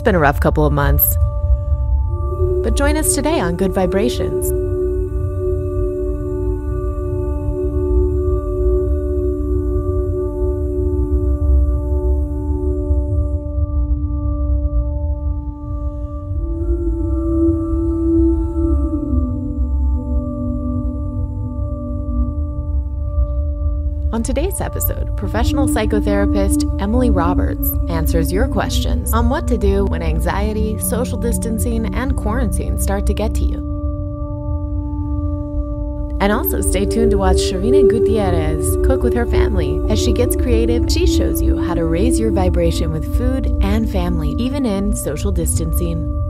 It's been a rough couple of months. But join us today on Good Vibrations. On today's episode, professional psychotherapist Emily Roberts answers your questions on what to do when anxiety, social distancing, and quarantine start to get to you. And also stay tuned to watch Sharina Gutierrez cook with her family. As she gets creative, she shows you how to raise your vibration with food and family, even in social distancing.